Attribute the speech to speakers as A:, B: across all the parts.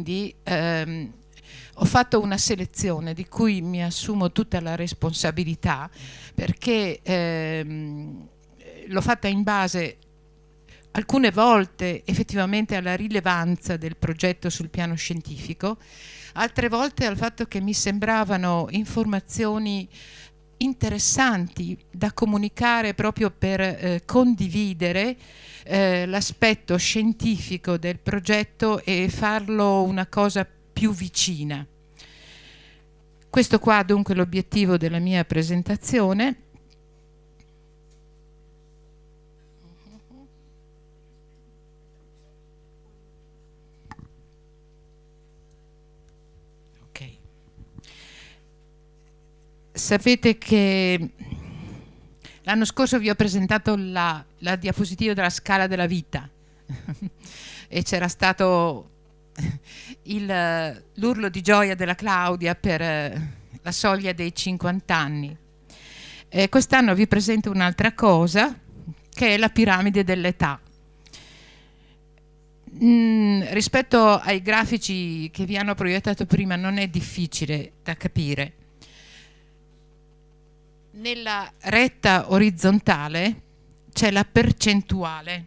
A: Quindi ehm, ho fatto una selezione di cui mi assumo tutta la responsabilità perché ehm, l'ho fatta in base alcune volte effettivamente alla rilevanza del progetto sul piano scientifico, altre volte al fatto che mi sembravano informazioni interessanti da comunicare proprio per eh, condividere eh, l'aspetto scientifico del progetto e farlo una cosa più vicina. Questo qua dunque l'obiettivo della mia presentazione. sapete che l'anno scorso vi ho presentato la, la diapositiva della scala della vita e c'era stato l'urlo di gioia della Claudia per eh, la soglia dei 50 anni. Eh, quest'anno vi presento un'altra cosa che è la piramide dell'età. Mm, rispetto ai grafici che vi hanno proiettato prima non è difficile da capire nella retta orizzontale c'è la percentuale,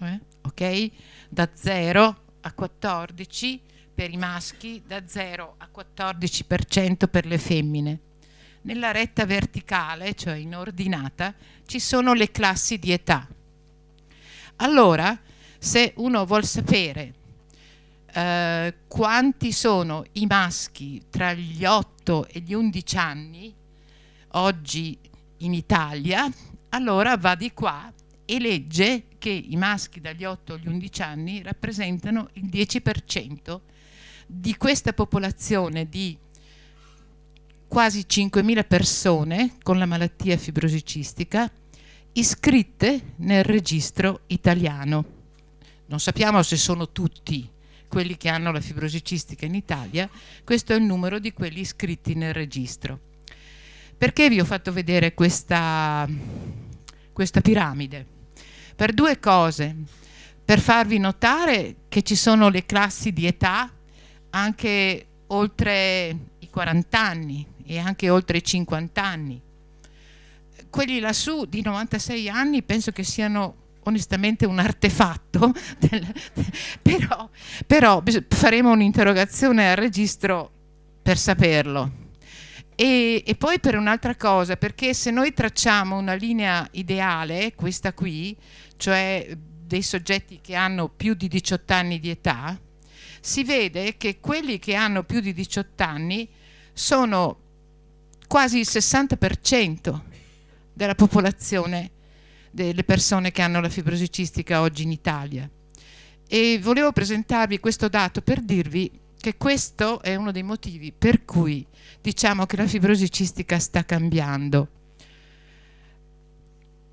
A: eh? ok? Da 0 a 14 per i maschi, da 0 a 14% per le femmine. Nella retta verticale, cioè in ordinata, ci sono le classi di età. Allora, se uno vuol sapere eh, quanti sono i maschi tra gli 8 e gli 11 anni, oggi in Italia, allora va di qua e legge che i maschi dagli 8 agli 11 anni rappresentano il 10% di questa popolazione di quasi 5.000 persone con la malattia fibrosicistica iscritte nel registro italiano. Non sappiamo se sono tutti quelli che hanno la fibrosicistica in Italia, questo è il numero di quelli iscritti nel registro. Perché vi ho fatto vedere questa, questa piramide? Per due cose. Per farvi notare che ci sono le classi di età anche oltre i 40 anni e anche oltre i 50 anni. Quelli lassù di 96 anni penso che siano onestamente un artefatto, del, però, però faremo un'interrogazione al registro per saperlo. E, e, poi per un'altra cosa, perché se noi tracciamo una linea ideale, questa qui, cioè dei soggetti che hanno più di 18 anni di età, si vede che quelli che hanno più di 18 anni sono quasi il 60% della popolazione delle persone che hanno la fibrosi cistica oggi in Italia. E volevo presentarvi questo dato per dirvi che questo è uno dei motivi per cui diciamo che la fibrosi cistica sta cambiando.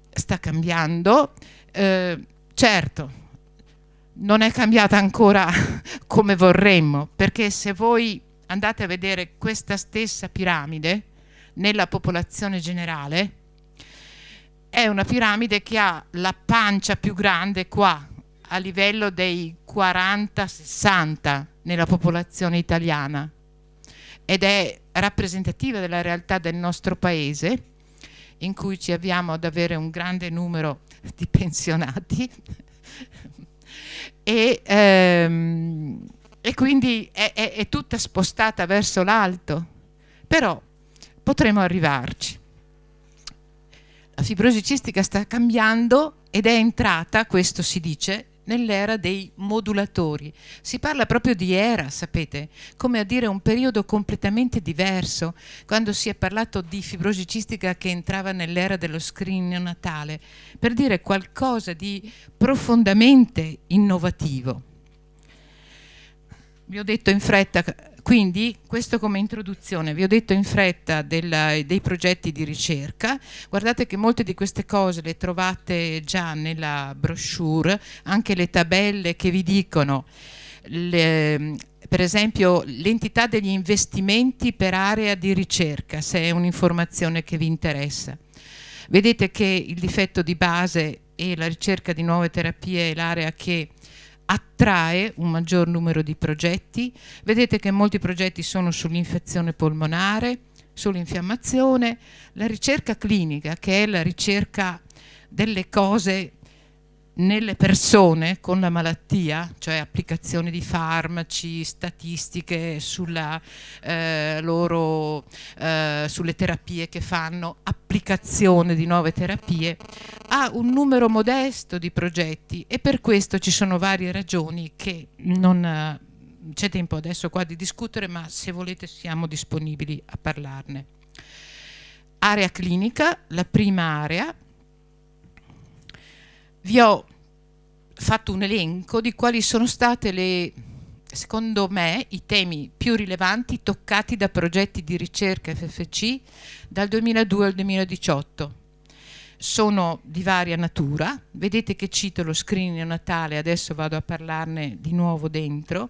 A: Sta cambiando, eh, certo, non è cambiata ancora come vorremmo, perché se voi andate a vedere questa stessa piramide nella popolazione generale, è una piramide che ha la pancia più grande qua, a livello dei 40-60 nella popolazione italiana ed è rappresentativa della realtà del nostro paese in cui ci abbiamo ad avere un grande numero di pensionati. E, ehm, e, quindi è, è, è tutta spostata verso l'alto. Però potremo arrivarci. La fibrosi cistica sta cambiando ed è entrata, questo si dice, nell'era dei modulatori. Si parla proprio di era, sapete, come a dire un periodo completamente diverso, quando si è parlato di fibrosi cistica che entrava nell'era dello screening natale, per dire qualcosa di profondamente innovativo. Vi ho detto in fretta quindi questo come introduzione, vi ho detto in fretta della, dei progetti di ricerca, guardate che molte di queste cose le trovate già nella brochure, anche le tabelle che vi dicono le, per esempio l'entità degli investimenti per area di ricerca, se è un'informazione che vi interessa. Vedete che il difetto di base e la ricerca di nuove terapie è l'area che attrae un maggior numero di progetti. Vedete che molti progetti sono sull'infezione polmonare, sull'infiammazione, la ricerca clinica, che è la ricerca delle cose nelle persone con la malattia, cioè applicazione di farmaci, statistiche sulla, eh, loro, eh, sulle terapie che fanno, applicazione di nuove terapie, ha un numero modesto di progetti e per questo ci sono varie ragioni che non eh, c'è tempo adesso qua di discutere, ma se volete siamo disponibili a parlarne. Area clinica, la prima area, vi ho fatto un elenco di quali sono state le, secondo me, i temi più rilevanti toccati da progetti di ricerca FFC dal 2002 al 2018. Sono di varia natura, vedete che cito lo screening neonatale, adesso vado a parlarne di nuovo dentro,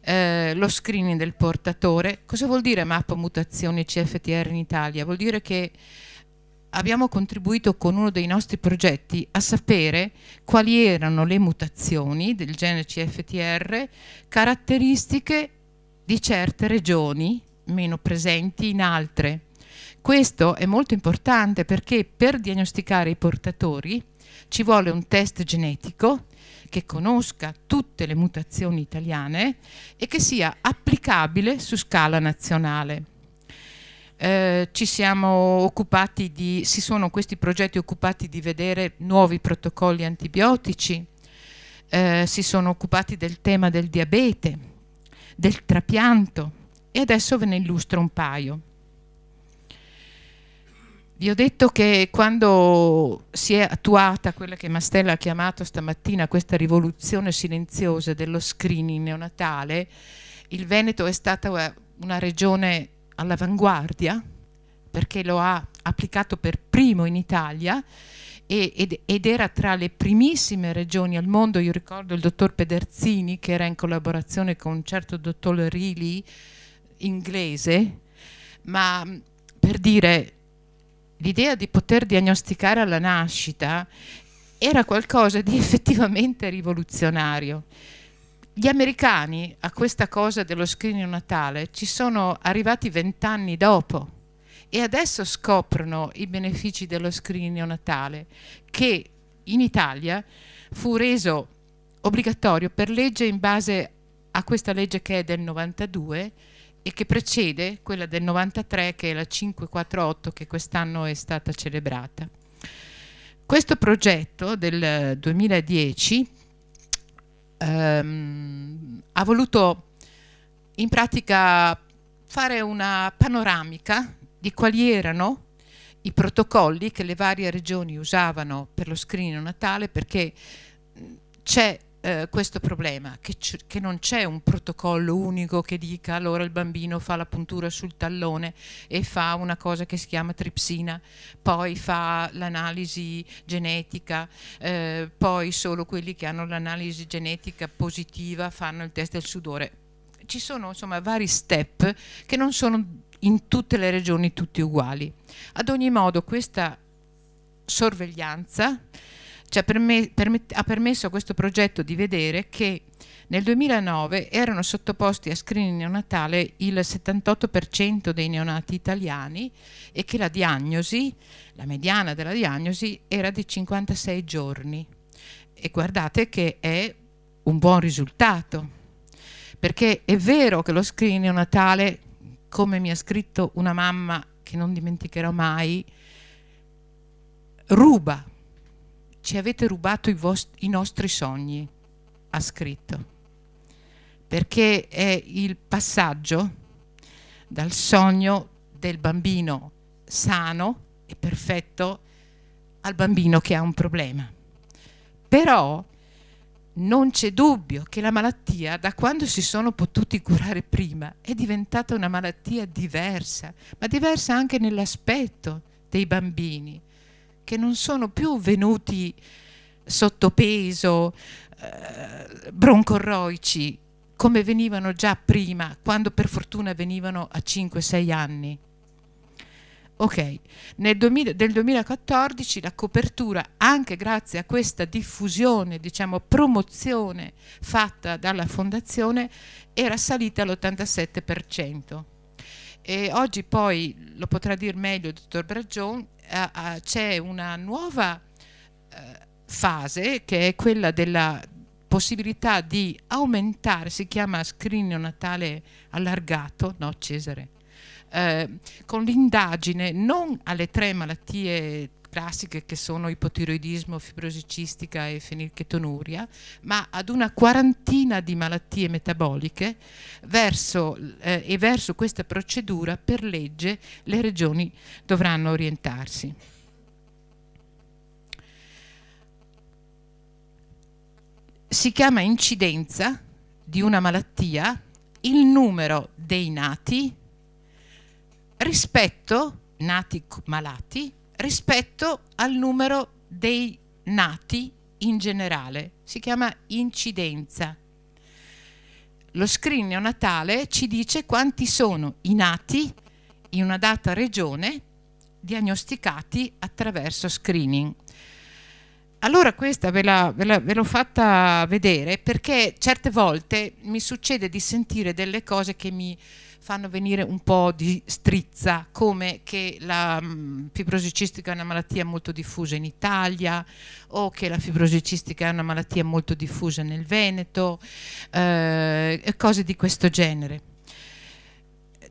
A: eh, lo screening del portatore. Cosa vuol dire mappa mutazioni CFTR in Italia? Vuol dire che abbiamo contribuito con uno dei nostri progetti a sapere quali erano le mutazioni del gene CFTR caratteristiche di certe regioni meno presenti in altre. Questo è molto importante perché per diagnosticare i portatori ci vuole un test genetico che conosca tutte le mutazioni italiane e che sia applicabile su scala nazionale. Eh, ci siamo occupati di, si sono questi progetti occupati di vedere nuovi protocolli antibiotici, eh, si sono occupati del tema del diabete, del trapianto e adesso ve ne illustro un paio. Vi ho detto che quando si è attuata quella che Mastella ha chiamato stamattina questa rivoluzione silenziosa dello screening neonatale, il Veneto è stata una regione all'avanguardia perché lo ha applicato per primo in Italia ed, ed, era tra le primissime regioni al mondo. Io ricordo il dottor Pederzini che era in collaborazione con un certo dottor Reilly inglese, ma per dire l'idea di poter diagnosticare alla nascita era qualcosa di effettivamente rivoluzionario gli americani a questa cosa dello screening natale ci sono arrivati vent'anni dopo e adesso scoprono i benefici dello screening natale che in Italia fu reso obbligatorio per legge in base a questa legge che è del 92 e che precede quella del 93 che è la 548 che quest'anno è stata celebrata. Questo progetto del 2010 ehm, ha voluto in pratica fare una panoramica di quali erano i protocolli che le varie regioni usavano per lo screening natale perché c'è eh, questo problema, che, che non c'è un protocollo unico che dica allora il bambino fa la puntura sul tallone e fa una cosa che si chiama tripsina, poi fa l'analisi genetica, eh, poi solo quelli che hanno l'analisi genetica positiva fanno il test del sudore. Ci sono insomma vari step che non sono in tutte le regioni tutti uguali. Ad ogni modo questa sorveglianza cioè perme permet ha permesso a questo progetto di vedere che nel 2009 erano sottoposti a screening neonatale il 78% dei neonati italiani e che la diagnosi, la mediana della diagnosi, era di 56 giorni. E guardate che è un buon risultato, perché è vero che lo screening neonatale, come mi ha scritto una mamma che non dimenticherò mai, ruba ci avete rubato i, i nostri sogni, ha scritto, perché è il passaggio dal sogno del bambino sano e perfetto al bambino che ha un problema. Però non c'è dubbio che la malattia, da quando si sono potuti curare prima, è diventata una malattia diversa, ma diversa anche nell'aspetto dei bambini che non sono più venuti sottopeso, eh, broncorroici, come venivano già prima, quando per fortuna venivano a 5-6 anni. Ok, nel 2000, del 2014 la copertura, anche grazie a questa diffusione, diciamo promozione fatta dalla fondazione, era salita all'87%. E oggi poi, lo potrà dire meglio il dottor Bragion, eh, eh, c'è una nuova eh, fase che è quella della possibilità di aumentare, si chiama screening natale allargato, no Cesare, eh, con l'indagine non alle tre malattie classiche che sono ipotiroidismo, fibrosi cistica e fenilchetonuria, ma ad una quarantina di malattie metaboliche verso, eh, e verso questa procedura per legge le regioni dovranno orientarsi. Si chiama incidenza di una malattia il numero dei nati rispetto, nati malati, rispetto al numero dei nati in generale. Si chiama incidenza. Lo screen neonatale ci dice quanti sono i nati in una data regione diagnosticati attraverso screening. Allora questa ve, la, ve, la, ve l'ho fatta vedere perché certe volte mi succede di sentire delle cose che mi fanno venire un po' di strizza, come che la mh, fibrosi cistica è una malattia molto diffusa in Italia o che la fibrosi cistica è una malattia molto diffusa nel Veneto, eh, cose di questo genere.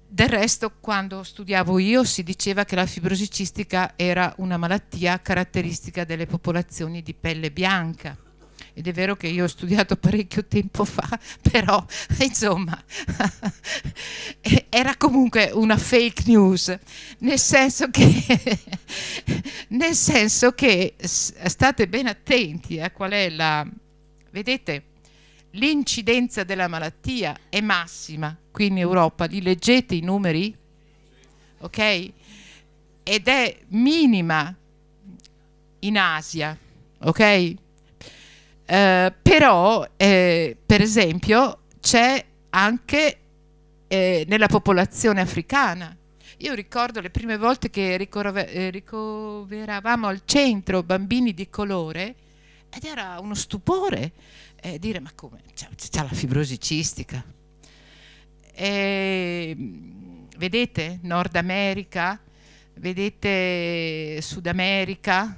A: Del resto, quando studiavo io, si diceva che la fibrosi cistica era una malattia caratteristica delle popolazioni di pelle bianca ed è vero che io ho studiato parecchio tempo fa, però insomma era comunque una fake news, nel senso che, nel senso che state ben attenti a qual è la... Vedete, l'incidenza della malattia è massima qui in Europa, li leggete i numeri? Ok? Ed è minima in Asia, ok? Eh, però, eh, per esempio, c'è anche eh, nella popolazione africana. Io ricordo le prime volte che eh, ricoveravamo al centro bambini di colore ed era uno stupore eh, dire ma come, c'è, la fibrosi cistica. E, vedete Nord America, vedete Sud America,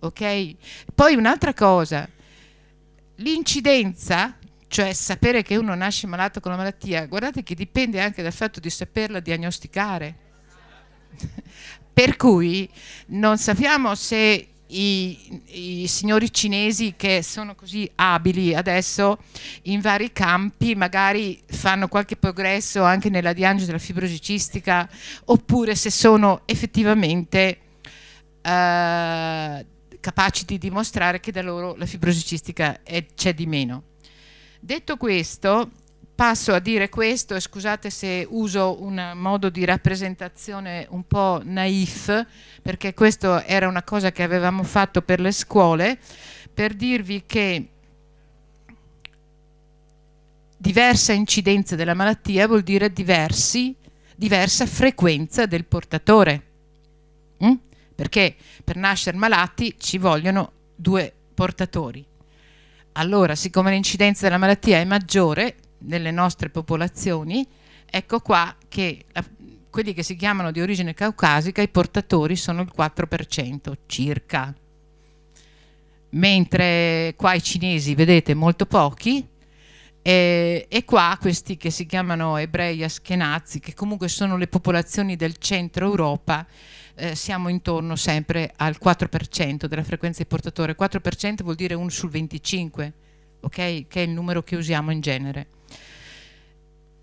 A: ok? Poi un'altra cosa, L'incidenza, cioè sapere che uno nasce malato con la malattia, guardate che dipende anche dal fatto di saperla diagnosticare. per cui non sappiamo se i, i, signori cinesi che sono così abili adesso in vari campi magari fanno qualche progresso anche nella diagnosi della fibrosi cistica oppure se sono effettivamente uh, capaci di dimostrare che da loro la fibrosi cistica c'è di meno. Detto questo, passo a dire questo e scusate se uso un modo di rappresentazione un po' naif, perché questo era una cosa che avevamo fatto per le scuole, per dirvi che diversa incidenza della malattia vuol dire diversi, diversa frequenza del portatore. Mm? Perché per nascere malati ci vogliono due portatori. Allora, siccome l'incidenza della malattia è maggiore nelle nostre popolazioni, ecco qua che la, quelli che si chiamano di origine caucasica, i portatori sono il 4% circa. Mentre qua i cinesi, vedete, molto pochi, e, e, qua questi che si chiamano ebrei aschenazi, che comunque sono le popolazioni del centro Europa, eh, siamo intorno sempre al 4% della frequenza di portatore. 4% vuol dire 1 sul 25, ok? Che è il numero che usiamo in genere.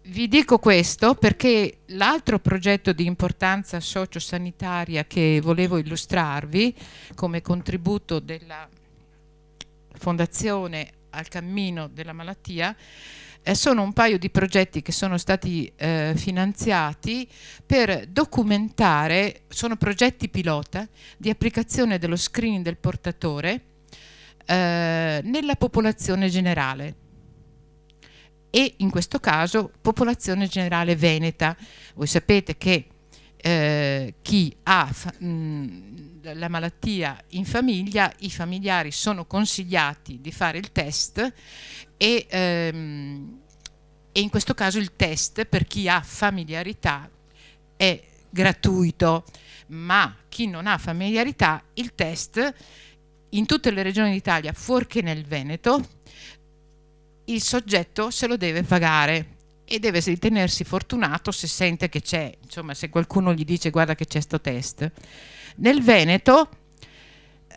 A: Vi dico questo perché l'altro progetto di importanza sociosanitaria che volevo illustrarvi come contributo della Fondazione al cammino della malattia eh, sono un paio di progetti che sono stati eh, finanziati per documentare, sono progetti pilota di applicazione dello screening del portatore eh, nella popolazione generale e in questo caso popolazione generale veneta. Voi sapete che eh, chi ha mh, la malattia in famiglia, i familiari sono consigliati di fare il test e, ehm, e in questo caso il test per chi ha familiarità è gratuito, ma chi non ha familiarità il test in tutte le regioni d'Italia, fuorché nel Veneto, il soggetto se lo deve pagare e deve ritenersi fortunato se sente che c'è, insomma, se qualcuno gli dice guarda che c'è sto test. Nel Veneto,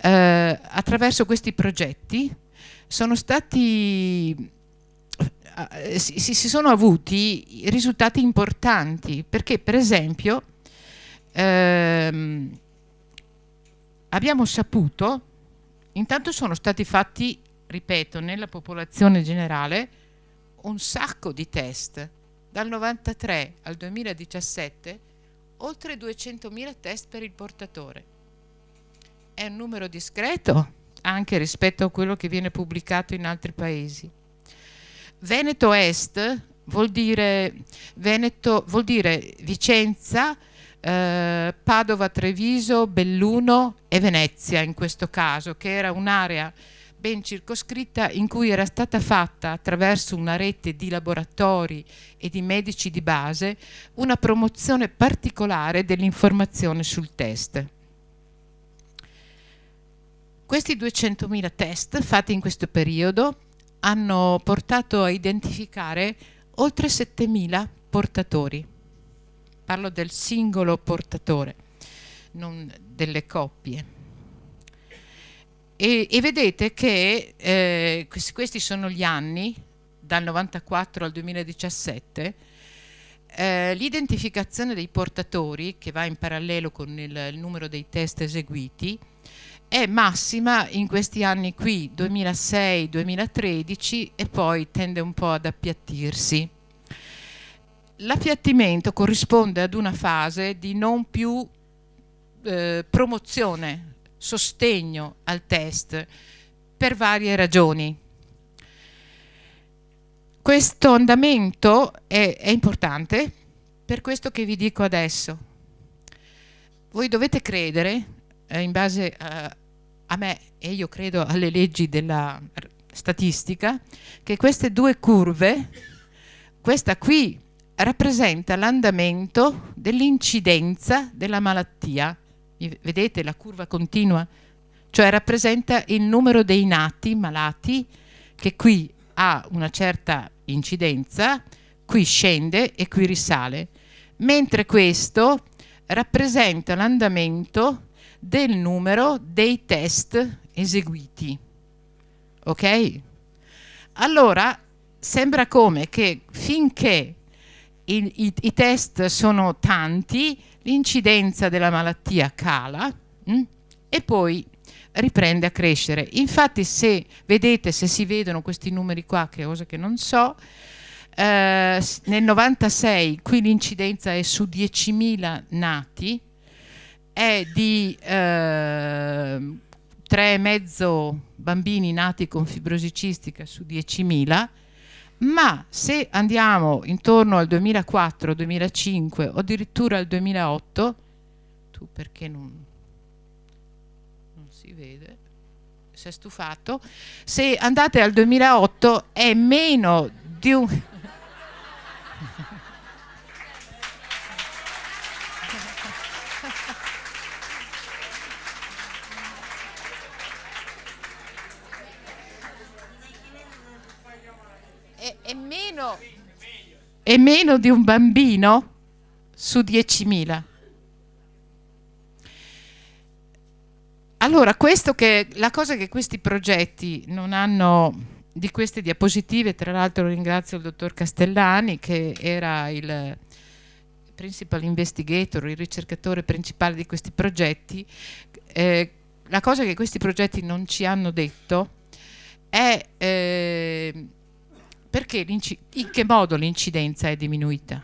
A: eh, attraverso questi progetti, sono stati eh, si, si, sono avuti risultati importanti perché per esempio ehm, abbiamo saputo intanto sono stati fatti ripeto nella popolazione generale un sacco di test. Dal 93 al 2017 oltre 200.000 test per il portatore. È un numero discreto anche rispetto a quello che viene pubblicato in altri paesi. Veneto Est vuol dire, Veneto, vuol dire Vicenza, eh, Padova, Treviso, Belluno e Venezia in questo caso, che era un'area ben circoscritta in cui era stata fatta attraverso una rete di laboratori e di medici di base una promozione particolare dell'informazione sul test. Questi 200.000 test fatti in questo periodo hanno portato a identificare oltre 7.000 portatori. Parlo del singolo portatore, non delle coppie. E, e vedete che eh, questi sono gli anni, dal 94 al 2017, eh, l'identificazione dei portatori, che va in parallelo con il, il numero dei test eseguiti, è massima in questi anni qui, 2006-2013, e poi tende un po' ad appiattirsi. L'appiattimento corrisponde ad una fase di non più eh, promozione sostegno al test per varie ragioni. Questo andamento è, è importante per questo che vi dico adesso. Voi dovete credere, eh, in base a, a me e io credo alle leggi della statistica, che queste due curve, questa qui rappresenta l'andamento dell'incidenza della malattia vedete la curva continua? Cioè rappresenta il numero dei nati malati che qui ha una certa incidenza, qui scende e qui risale, mentre questo rappresenta l'andamento del numero dei test eseguiti. Ok? Allora sembra come che finché i, i, i test sono tanti, l'incidenza della malattia cala mh, mm, e poi riprende a crescere. Infatti se vedete, se si vedono questi numeri qua, che è cosa che non so, eh, nel 96 qui l'incidenza è su 10.000 nati, è di eh, 3,5 bambini nati con fibrosi cistica su 10.000, ma se andiamo intorno al 2004-2005 o addirittura al 2008, tu perché non, non si vede, si è stufato, se andate al 2008 è meno di un... è meno di un bambino su 10.000. Allora, che, la cosa che questi progetti non hanno di queste diapositive, tra l'altro ringrazio il dottor Castellani che era il principal investigator, il ricercatore principale di questi progetti, eh, la cosa che questi progetti non ci hanno detto è eh, perché in che modo l'incidenza è diminuita?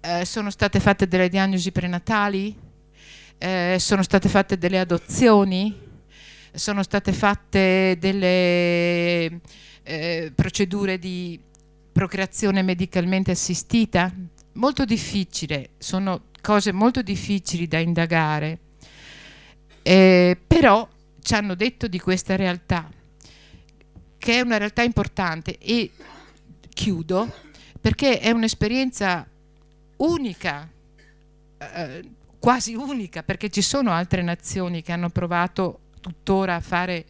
A: Eh, sono state fatte delle diagnosi prenatali? Eh, sono state fatte delle adozioni? Sono state fatte delle eh, procedure di procreazione medicalmente assistita? molto difficile, sono cose molto difficili da indagare, eh, però ci hanno detto di questa realtà, che è una realtà importante e chiudo perché è un'esperienza unica, eh, quasi unica, perché ci sono altre nazioni che hanno provato tuttora a fare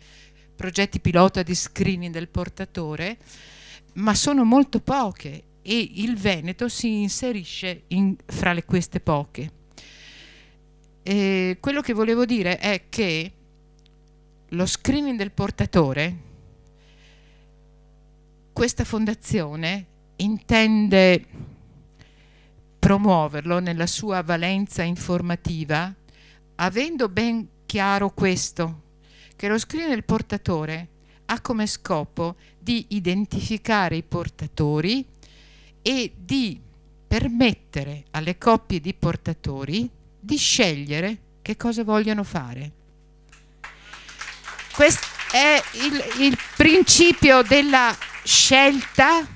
A: progetti pilota di screening del portatore, ma sono molto poche e il Veneto si inserisce in, fra le, queste poche. E quello che volevo dire è che lo screening del portatore, questa fondazione intende promuoverlo nella sua valenza informativa, avendo ben chiaro questo, che lo screening del portatore ha come scopo di identificare i portatori e di permettere alle coppie di portatori di scegliere che cosa vogliono fare. Questo è il, il principio della scelta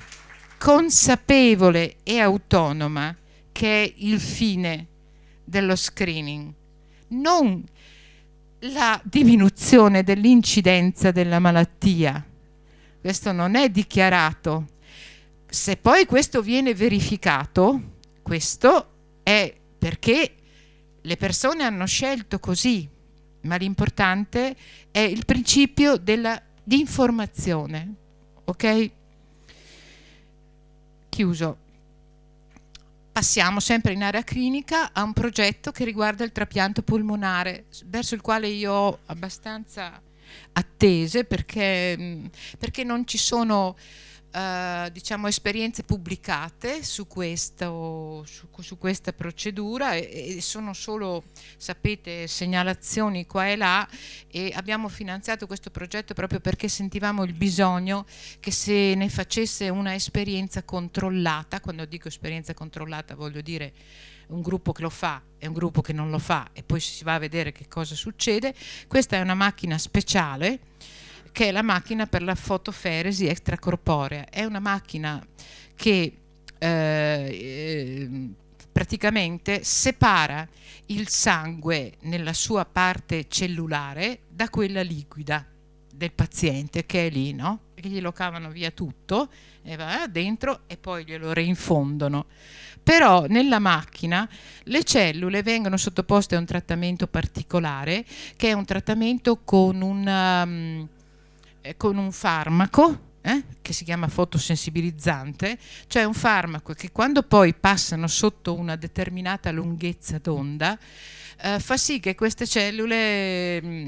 A: consapevole e autonoma che è il fine dello screening, non la diminuzione dell'incidenza della malattia. Questo non è dichiarato. Se poi questo viene verificato, questo è perché le persone hanno scelto così, ma l'importante è il principio della, di informazione. Ok? Chiuso. Passiamo sempre in area clinica a un progetto che riguarda il trapianto polmonare, verso il quale io ho abbastanza attese perché, perché non ci sono eh, diciamo, esperienze pubblicate su, questo, su, su questa procedura e, e, sono solo, sapete, segnalazioni qua e là e abbiamo finanziato questo progetto proprio perché sentivamo il bisogno che se ne facesse una esperienza controllata, quando dico esperienza controllata voglio dire un gruppo che lo fa e un gruppo che non lo fa e poi si va a vedere che cosa succede. Questa è una macchina speciale che è la macchina per la fotoferesi extracorporea. È una macchina che eh, praticamente separa il sangue nella sua parte cellulare da quella liquida del paziente che è lì, no? Che glielo cavano via tutto e va dentro e poi glielo reinfondono. Però nella macchina le cellule vengono sottoposte a un trattamento particolare che è un trattamento con un um, eh, con un farmaco eh, che si chiama fotosensibilizzante, cioè un farmaco che quando poi passano sotto una determinata lunghezza d'onda eh, fa sì che queste cellule mm,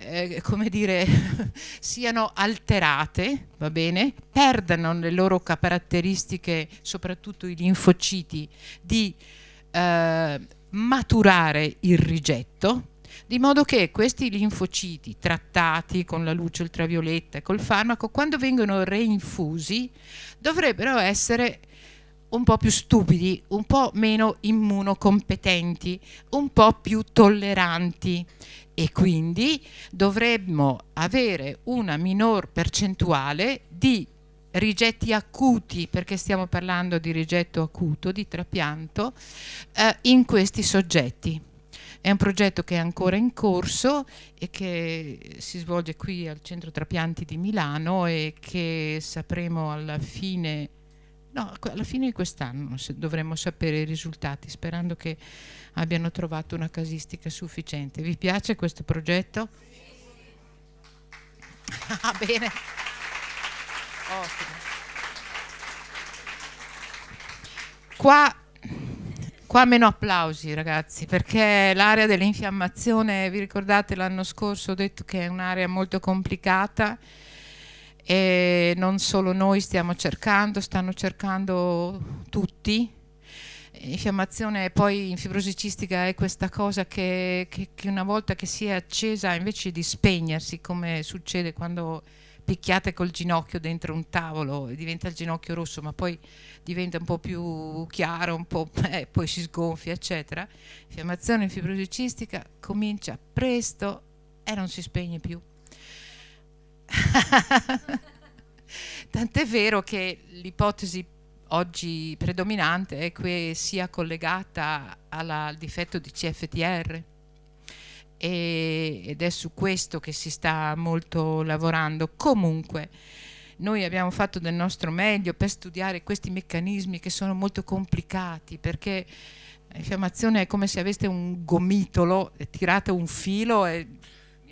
A: eh, come dire, siano alterate, va bene? Perdano le loro caratteristiche, soprattutto i linfociti, di eh, maturare il rigetto, di modo che questi linfociti trattati con la luce ultravioletta e col farmaco, quando vengono reinfusi, dovrebbero essere un po' più stupidi, un po' meno immunocompetenti, un po' più tolleranti e quindi dovremmo avere una minor percentuale di rigetti acuti, perché stiamo parlando di rigetto acuto, di trapianto, eh, in questi soggetti. È un progetto che è ancora in corso e che si svolge qui al Centro Trapianti di Milano e che sapremo alla fine, no, alla fine di quest'anno dovremo sapere i risultati, sperando che abbiano trovato una casistica sufficiente. Vi piace questo progetto? Ah, bene. Ottimo. Qua Qua meno applausi ragazzi, perché l'area dell'infiammazione, vi ricordate l'anno scorso ho detto che è un'area molto complicata e non solo noi stiamo cercando, stanno cercando tutti. Infiammazione poi in fibrosi cistica è questa cosa che, che, che una volta che si è accesa invece di spegnersi come succede quando picchiate col ginocchio dentro un tavolo e diventa il ginocchio rosso, ma poi diventa un po' più chiaro, un po', eh, poi si sgonfia, eccetera. Infiammazione in fibrosi cistica comincia presto e non si spegne più. Tant'è vero che l'ipotesi oggi predominante è che sia collegata al difetto di CFTR e, ed è su questo che si sta molto lavorando. Comunque noi abbiamo fatto del nostro meglio per studiare questi meccanismi che sono molto complicati perché l'infiammazione è come se aveste un gomitolo, tirate un filo e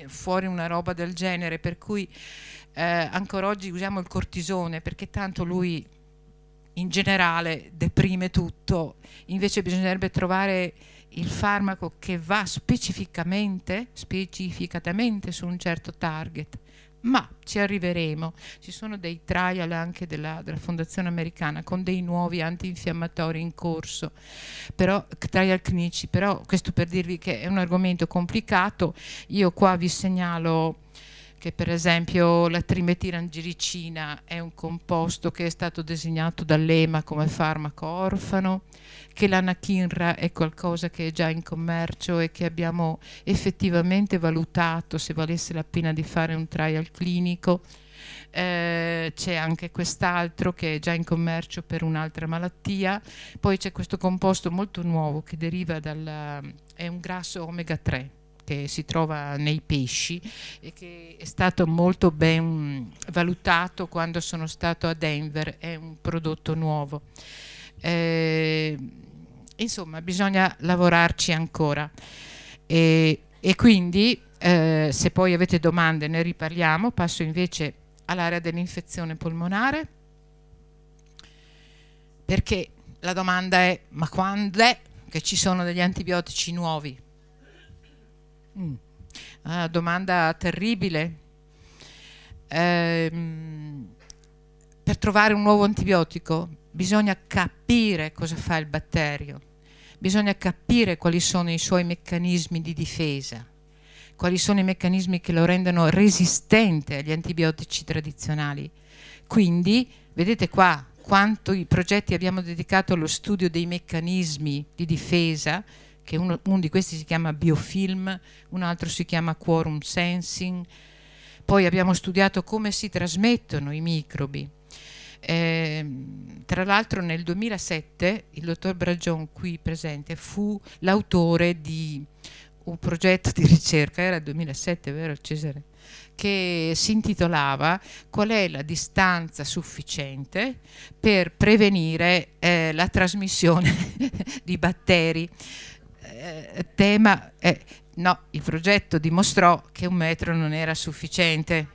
A: fuori una roba del genere, per cui eh, ancora oggi usiamo il cortisone perché tanto lui in generale deprime tutto, invece bisognerebbe trovare il farmaco che va specificamente, specificatamente su un certo target. Ma ci arriveremo, ci sono dei trial anche della, della Fondazione Americana con dei nuovi antinfiammatori in corso, però, trial clinici, però questo per dirvi che è un argomento complicato, io qua vi segnalo che per esempio la trimetirangiricina è un composto che è stato designato dall'EMA come farmaco orfano, che l'anachinra è qualcosa che è già in commercio e che abbiamo effettivamente valutato se valesse la pena di fare un trial clinico. Eh, c'è anche quest'altro che è già in commercio per un'altra malattia, poi c'è questo composto molto nuovo che deriva dal, è un grasso omega 3 che si trova nei pesci e che è stato molto ben valutato quando sono stato a Denver, è un prodotto nuovo. Eh, insomma, bisogna lavorarci ancora. E, e quindi, eh, se poi avete domande, ne riparliamo. Passo invece all'area dell'infezione polmonare, perché la domanda è: ma quando è che ci sono degli antibiotici nuovi? Mm. Ah, domanda terribile. Eh, per trovare un nuovo antibiotico bisogna capire cosa fa il batterio, bisogna capire quali sono i suoi meccanismi di difesa, quali sono i meccanismi che lo rendono resistente agli antibiotici tradizionali. Quindi, vedete qua quanto i progetti abbiamo dedicato allo studio dei meccanismi di difesa che uno, uno di questi si chiama biofilm, un altro si chiama quorum sensing, poi abbiamo studiato come si trasmettono i microbi. Eh, tra l'altro nel 2007 il dottor Bragion qui presente fu l'autore di un progetto di ricerca, era il 2007 vero Cesare? che si intitolava Qual è la distanza sufficiente per prevenire eh, la trasmissione di batteri eh, tema, eh, no, il progetto dimostrò che un metro non era sufficiente.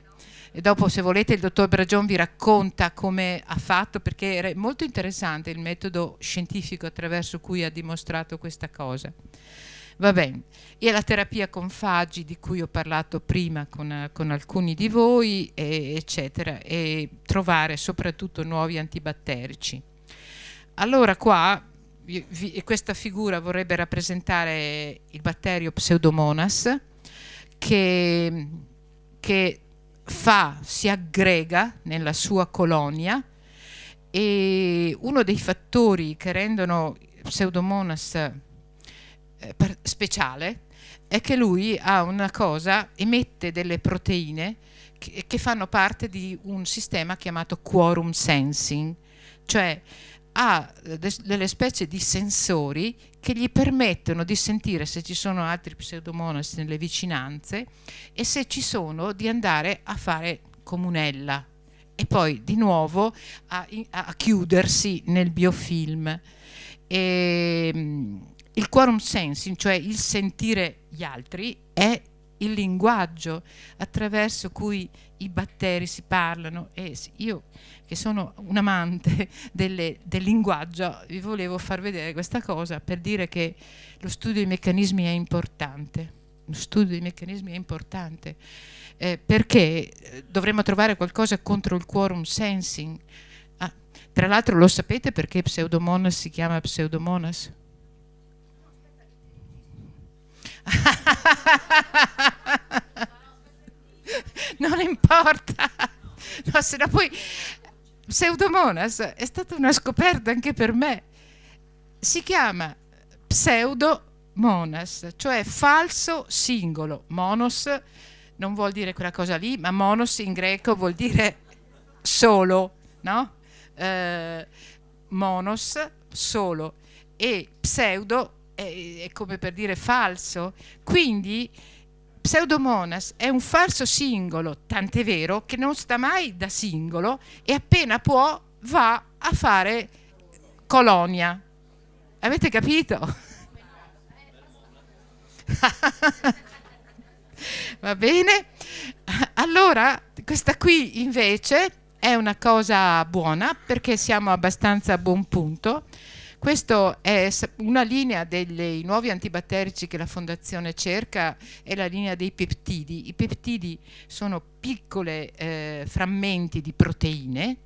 A: E dopo, se volete, il dottor Bragion vi racconta come ha fatto, perché era molto interessante il metodo scientifico attraverso cui ha dimostrato questa cosa. Va bene, e la terapia con fagi di cui ho parlato prima con, con alcuni di voi, e, eccetera, e trovare soprattutto nuovi antibatterici. Allora qua vi, questa figura vorrebbe rappresentare il batterio Pseudomonas che, che fa, si aggrega nella sua colonia e uno dei fattori che rendono Pseudomonas eh, speciale è che lui ha una cosa, emette delle proteine che, che fanno parte di un sistema chiamato quorum sensing, cioè ha delle specie di sensori che gli permettono di sentire se ci sono altri pseudomonas nelle vicinanze e se ci sono di andare a fare comunella e poi di nuovo a, a chiudersi nel biofilm. E, mm, il quorum sensing, cioè il sentire gli altri, è il linguaggio attraverso cui i batteri si parlano. E io che sono un amante delle, del linguaggio vi volevo far vedere questa cosa per dire che lo studio dei meccanismi è importante. Lo studio dei meccanismi è importante. Eh, perché eh, dovremmo trovare qualcosa contro il quorum sensing. Ah, tra l'altro lo sapete perché Pseudomonas si chiama Pseudomonas? non importa. No, se no poi Pseudomonas è stata una scoperta anche per me. Si chiama pseudomonas, cioè falso singolo. Monos non vuol dire quella cosa lì, ma monos in greco vuol dire solo, no? Eh, monos, solo, e pseudo è, è come per dire falso. Quindi Pseudomonas è un falso singolo, tant'è vero che non sta mai da singolo e appena può va a fare colonia. Avete capito? Va bene? Allora, questa qui invece è una cosa buona perché siamo abbastanza a buon punto questa è una linea dei nuovi antibatterici che la Fondazione cerca, è la linea dei peptidi. I peptidi sono piccoli eh, frammenti di proteine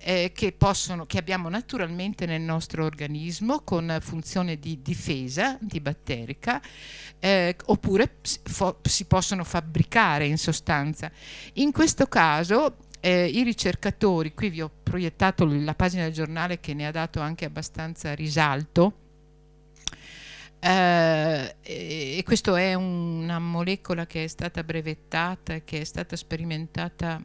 A: eh, che, possono, che, abbiamo naturalmente nel nostro organismo con funzione di difesa antibatterica eh, oppure si possono fabbricare in sostanza. In questo caso eh, i ricercatori, qui vi ho proiettato la pagina del giornale che ne ha dato anche abbastanza risalto, eh, e questa è una molecola che è stata brevettata che è stata sperimentata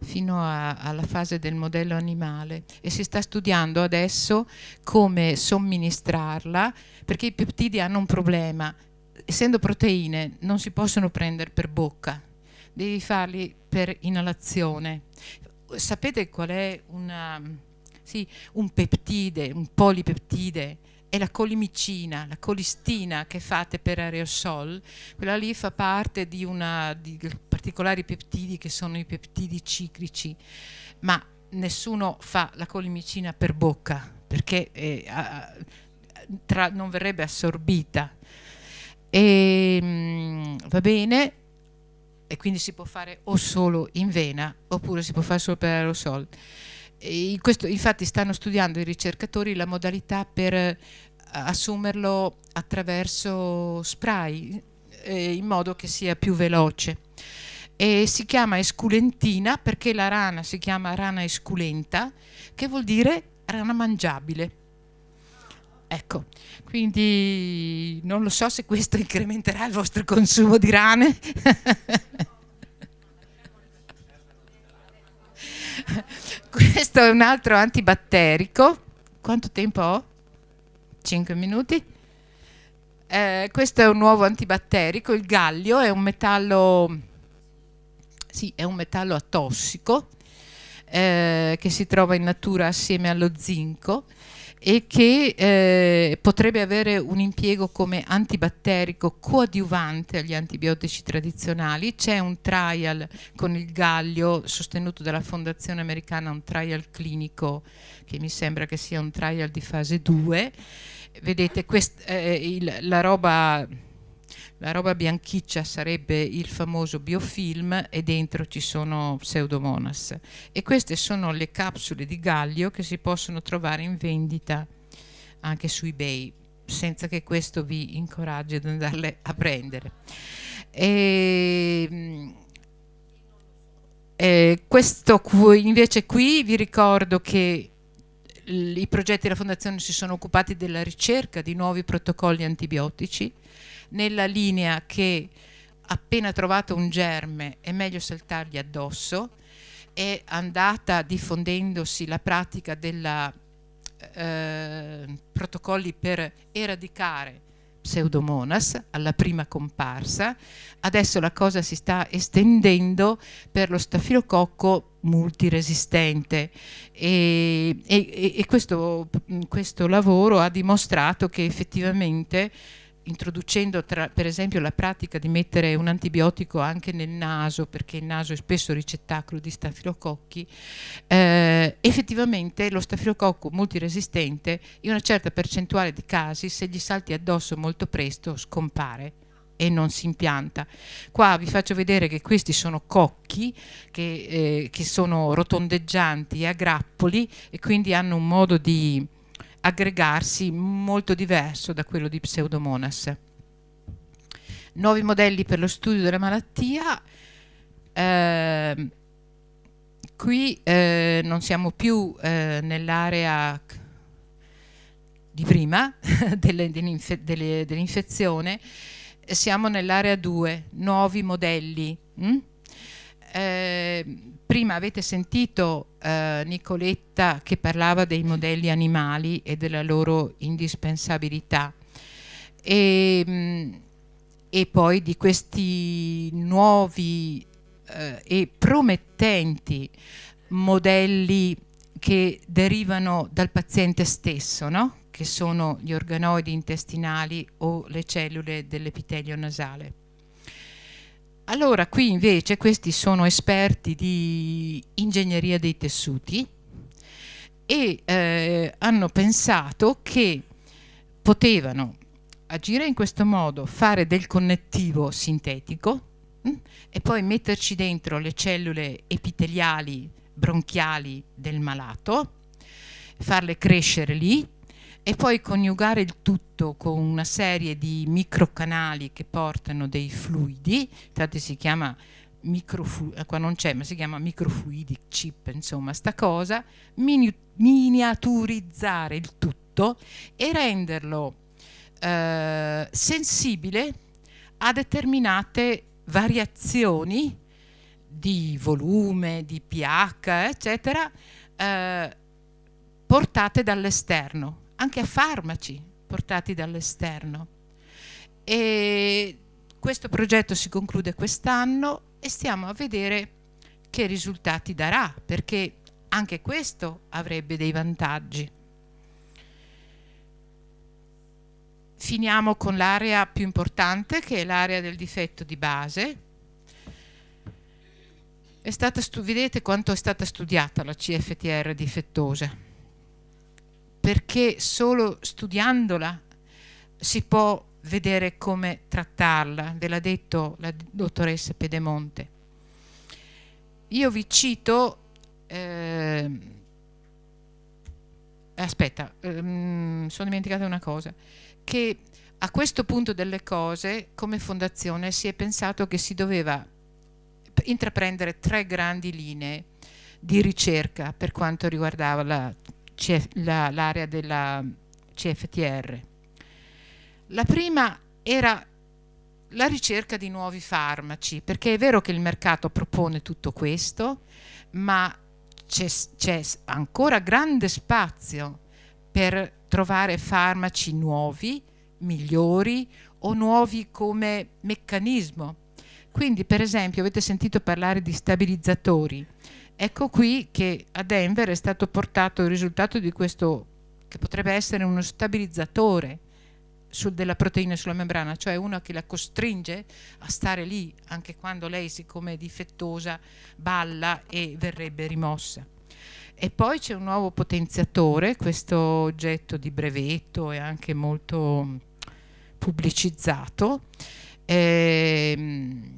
A: fino a, alla fase del modello animale e si sta studiando adesso come somministrarla perché i peptidi hanno un problema. Essendo proteine non si possono prendere per bocca devi farli per inalazione. Sapete qual è una, sì, un peptide, un polipeptide? È la colimicina, la colistina che fate per aerosol. Quella lì fa parte di, una, di particolari peptidi che sono i peptidi ciclici, ma nessuno fa la colimicina per bocca perché eh, tra, non verrebbe assorbita. E, mh, mm, va bene, e quindi si può fare o solo in vena oppure si può fare solo per aerosol. In questo, infatti stanno studiando i ricercatori la modalità per eh, assumerlo attraverso spray eh, in modo che sia più veloce. E si chiama esculentina perché la rana si chiama rana esculenta che vuol dire rana mangiabile. Ecco, quindi non lo so se questo incrementerà il vostro consumo di rane. questo è un altro antibatterico. Quanto tempo ho? 5 minuti. Eh, questo è un nuovo antibatterico, il gallio è un metallo, sì, è un metallo atossico eh, che si trova in natura assieme allo zinco e che eh, potrebbe avere un impiego come antibatterico coadiuvante agli antibiotici tradizionali. C'è un trial con il Gallio sostenuto dalla Fondazione Americana, un trial clinico che mi sembra che sia un trial di fase 2. Vedete, quest, eh, il, la roba la roba bianchiccia sarebbe il famoso biofilm e dentro ci sono pseudomonas. E queste sono le capsule di Gallio che si possono trovare in vendita anche su eBay, senza che questo vi incoraggi ad andarle a prendere. E, e questo invece qui vi ricordo che i progetti della Fondazione si sono occupati della ricerca di nuovi protocolli antibiotici nella linea che appena trovato un germe è meglio saltargli addosso, è andata diffondendosi la pratica dei eh, protocolli per eradicare Pseudomonas alla prima comparsa, adesso la cosa si sta estendendo per lo stafilococco multiresistente. E, e, e questo, questo lavoro ha dimostrato che effettivamente introducendo tra, per esempio la pratica di mettere un antibiotico anche nel naso, perché il naso è spesso ricettacolo di stafilococchi, eh, effettivamente lo stafilococco multiresistente in una certa percentuale di casi, se gli salti addosso molto presto, scompare e non si impianta. Qua vi faccio vedere che questi sono cocchi che, eh, che sono rotondeggianti a grappoli e quindi hanno un modo di aggregarsi molto diverso da quello di Pseudomonas. Nuovi modelli per lo studio della malattia. Eh, qui eh, non siamo più eh, nell'area di prima dell'infezione, dell siamo nell'area 2, nuovi modelli. Mm? Prima avete sentito eh, Nicoletta che parlava dei modelli animali e della loro indispensabilità e, mh, e poi di questi nuovi eh, e promettenti modelli che derivano dal paziente stesso, no? che sono gli organoidi intestinali o le cellule dell'epitelio nasale. Allora, qui invece questi sono esperti di ingegneria dei tessuti e eh, hanno pensato che potevano agire in questo modo, fare del connettivo sintetico mh, hm, e poi metterci dentro le cellule epiteliali bronchiali del malato, farle crescere lì e poi coniugare il tutto con una serie di microcanali che portano dei fluidi, infatti si chiama eh, qua non c'è, ma si chiama microfluidic chip, insomma, sta cosa, mini miniaturizzare il tutto e renderlo eh, sensibile a determinate variazioni di volume, di pH, eccetera, eh, portate dall'esterno, anche a farmaci portati dall'esterno. E questo progetto si conclude quest'anno e stiamo a vedere che risultati darà, perché anche questo avrebbe dei vantaggi. Finiamo con l'area più importante, che è l'area del difetto di base, vedete quanto è stata studiata la CFTR difettosa, perché solo studiandola si può vedere come trattarla, ve l'ha detto la dottoressa Pedemonte. Io vi cito, eh, aspetta, ehm, sono dimenticata una cosa, che a questo punto delle cose come fondazione si è pensato che si doveva intraprendere tre grandi linee di ricerca per quanto riguardava l'area la, la, della CFTR. La prima era la ricerca di nuovi farmaci, perché è vero che il mercato propone tutto questo, ma c'è ancora grande spazio per trovare farmaci nuovi, migliori o nuovi come meccanismo quindi, per esempio, avete sentito parlare di stabilizzatori. Ecco qui che a Denver è stato portato il risultato di questo, che potrebbe essere uno stabilizzatore sul, della proteina sulla membrana, cioè uno che la costringe a stare lì anche quando lei, siccome è difettosa, balla e verrebbe rimossa. E poi c'è un nuovo potenziatore, questo oggetto di brevetto e anche molto pubblicizzato. Ehm,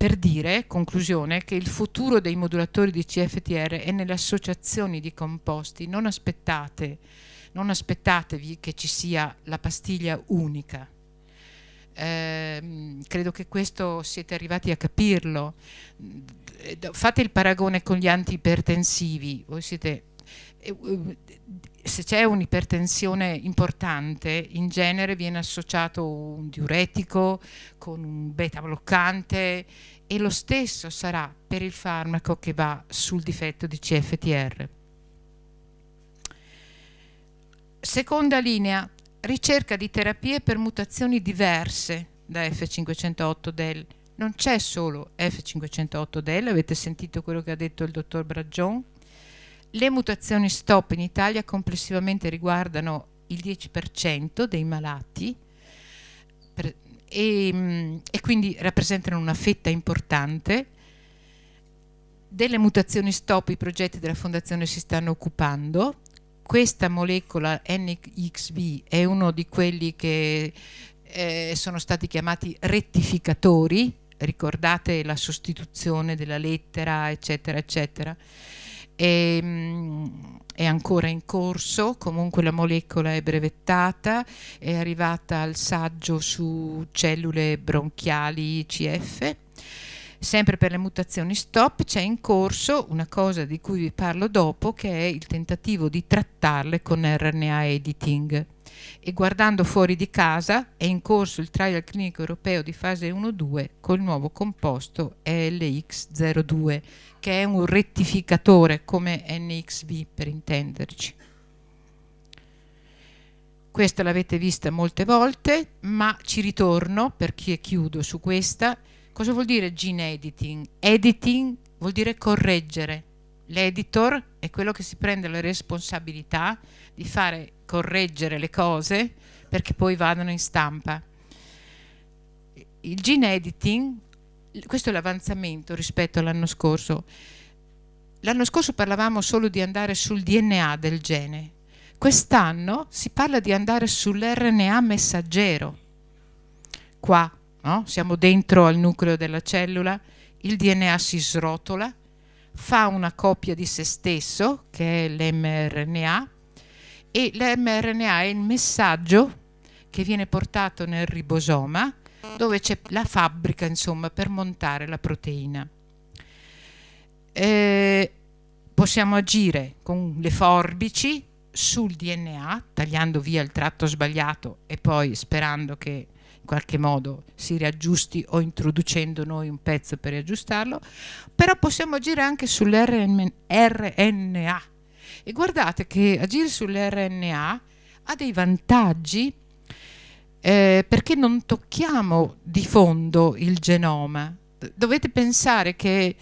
A: per dire, conclusione, che il futuro dei modulatori di CFTR è nelle associazioni di composti. Non aspettate, non aspettatevi che ci sia la pastiglia unica. Eh, credo che questo siete arrivati a capirlo. Fate il paragone con gli antiipertensivi. Voi siete se c'è un'ipertensione importante, in genere viene associato un diuretico con un beta bloccante e lo stesso sarà per il farmaco che va sul difetto di CFTR. Seconda linea, ricerca di terapie per mutazioni diverse da F508del. Non c'è solo F508del, avete sentito quello che ha detto il dottor Bragion, le mutazioni stop in Italia complessivamente riguardano il 10% dei malati per, e, mm, e quindi rappresentano una fetta importante. Delle mutazioni stop i progetti della Fondazione si stanno occupando. Questa molecola NXV è uno di quelli che eh, sono stati chiamati rettificatori, ricordate la sostituzione della lettera, eccetera, eccetera è, ehm, è ancora in corso, comunque la molecola è brevettata, è arrivata al saggio su cellule bronchiali CF. Sempre per le mutazioni stop c'è in corso una cosa di cui vi parlo dopo che è il tentativo di trattarle con RNA editing. E guardando fuori di casa è in corso il trial clinico europeo di fase 1-2 col nuovo composto LX02 che è un rettificatore come NXV per intenderci. Questa l'avete vista molte volte, ma ci ritorno perché chiudo su questa. Cosa vuol dire gene editing? Editing vuol dire correggere. L'editor è quello che si prende la responsabilità di fare correggere le cose perché poi vadano in stampa. Il gene editing, questo è l'avanzamento rispetto all'anno scorso. L'anno scorso parlavamo solo di andare sul DNA del gene. Quest'anno si parla di andare sull'RNA messaggero. Qua no? siamo dentro al nucleo della cellula, il DNA si srotola, fa una copia di se stesso, che è l'mRNA, e l'mRNA è il messaggio che viene portato nel ribosoma, dove c'è la fabbrica, insomma, per montare la proteina. Eh, possiamo agire con le forbici sul DNA, tagliando via il tratto sbagliato e poi sperando che in qualche modo si riaggiusti o introducendo noi un pezzo per riaggiustarlo, però possiamo agire anche sull'RNA. E guardate che agire sull'RNA ha dei vantaggi eh, perché non tocchiamo di fondo il genoma. Dovete pensare che,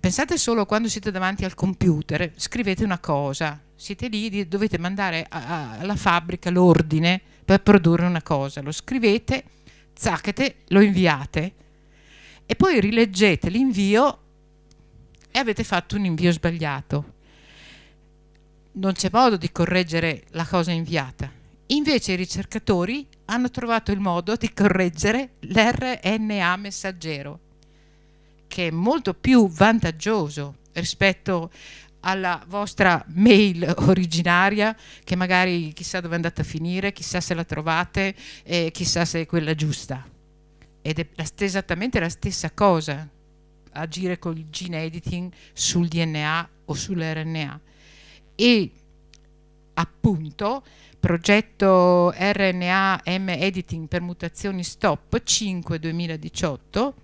A: pensate solo quando siete davanti al computer, scrivete una cosa, siete lì, dovete mandare a, a, alla fabbrica l'ordine per produrre una cosa, lo scrivete, zacchete, lo inviate e poi rileggete l'invio e avete fatto un invio sbagliato. Non c'è modo di correggere la cosa inviata. Invece i ricercatori hanno trovato il modo di correggere l'RNA messaggero, che è molto più vantaggioso rispetto alla vostra mail originaria che magari chissà dove è andata a finire, chissà se la trovate e chissà se è quella giusta. Ed è la esattamente la stessa cosa agire con il gene editing sul DNA o sull'RNA. E appunto progetto RNA M editing per mutazioni stop 5 2018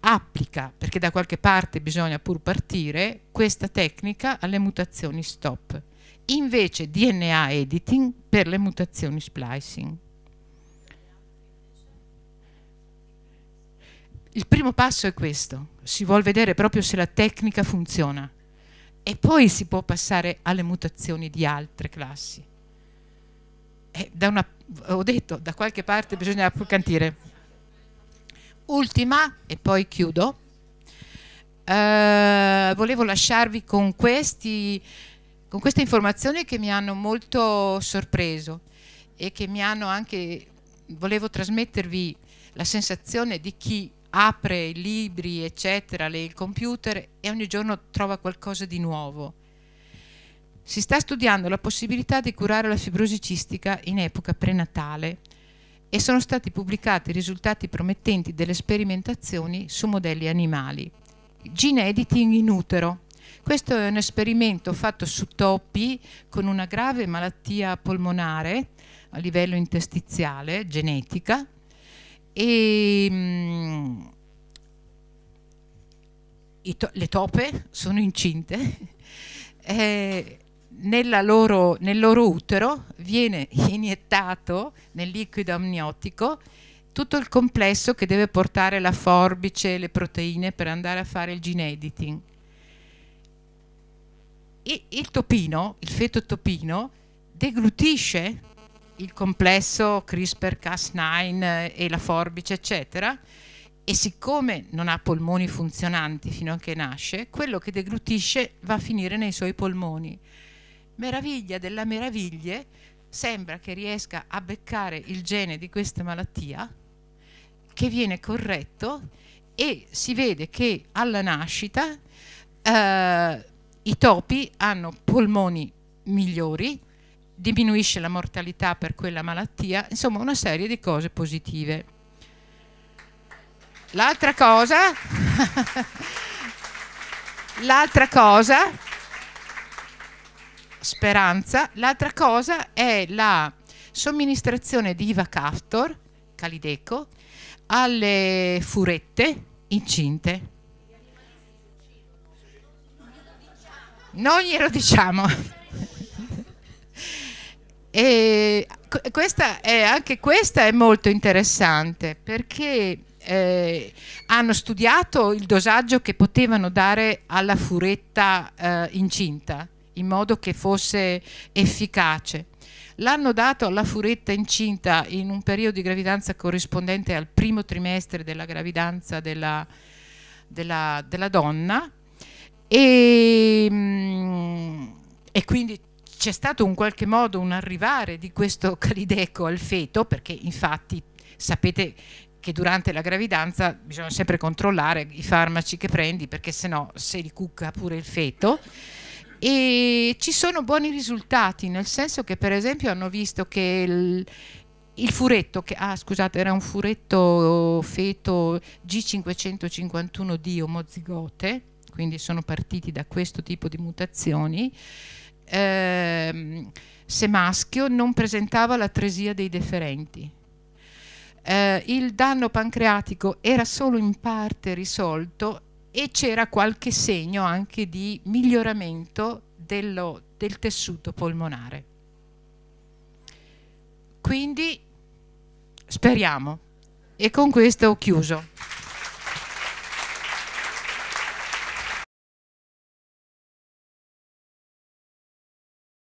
A: applica, perché da qualche parte bisogna pur partire, questa tecnica alle mutazioni stop, invece DNA editing per le mutazioni splicing. Il primo passo è questo, si vuole vedere proprio se la tecnica funziona e poi si può passare alle mutazioni di altre classi. Una, ho detto, da qualche parte bisogna applicare ultima, e poi chiudo, eh, volevo lasciarvi con, questi, con queste informazioni che mi hanno molto sorpreso e che mi hanno anche, volevo trasmettervi la sensazione di chi apre i libri, eccetera, le, il computer e ogni giorno trova qualcosa di nuovo. Si sta studiando la possibilità di curare la fibrosi cistica in epoca prenatale e sono stati pubblicati risultati promettenti delle sperimentazioni su modelli animali. Gene editing in utero. Questo è un esperimento fatto su topi con una grave malattia polmonare a livello interstiziale, genetica, e to le tope sono incinte eh, loro, nel loro utero viene iniettato nel liquido amniotico tutto il complesso che deve portare la forbice e le proteine per andare a fare il gene editing. E il topino, il feto topino, deglutisce il complesso CRISPR-Cas9 e la forbice, eccetera, e siccome non ha polmoni funzionanti fino a che nasce, quello che deglutisce va a finire nei suoi polmoni meraviglia della meraviglie, sembra che riesca a beccare il gene di questa malattia che viene corretto e si vede che alla nascita eh, i topi hanno polmoni migliori, diminuisce la mortalità per quella malattia, insomma una serie di cose positive. L'altra cosa, l'altra cosa speranza. L'altra cosa è la somministrazione di Iva Castor, Calideco, alle furette incinte. Non glielo diciamo. e questa è, anche questa è molto interessante perché eh, hanno studiato il dosaggio che potevano dare alla furetta eh, incinta in modo che fosse efficace. L'hanno dato alla furetta incinta in un periodo di gravidanza corrispondente al primo trimestre della gravidanza della, della, della donna e, mm, e quindi c'è stato in qualche modo un arrivare di questo calideco al feto, perché infatti sapete che durante la gravidanza bisogna sempre controllare i farmaci che prendi, perché sennò se li cucca pure il feto. E ci sono buoni risultati, nel senso che per esempio hanno visto che il, il furetto, che ah, scusate, era un furetto feto G551D omozigote, quindi sono partiti da questo tipo di mutazioni, ehm, se maschio non presentava l'atresia dei deferenti. Eh, il danno pancreatico era solo in parte risolto e c'era qualche segno anche di miglioramento dello, del tessuto polmonare. Quindi speriamo. E con questo ho chiuso.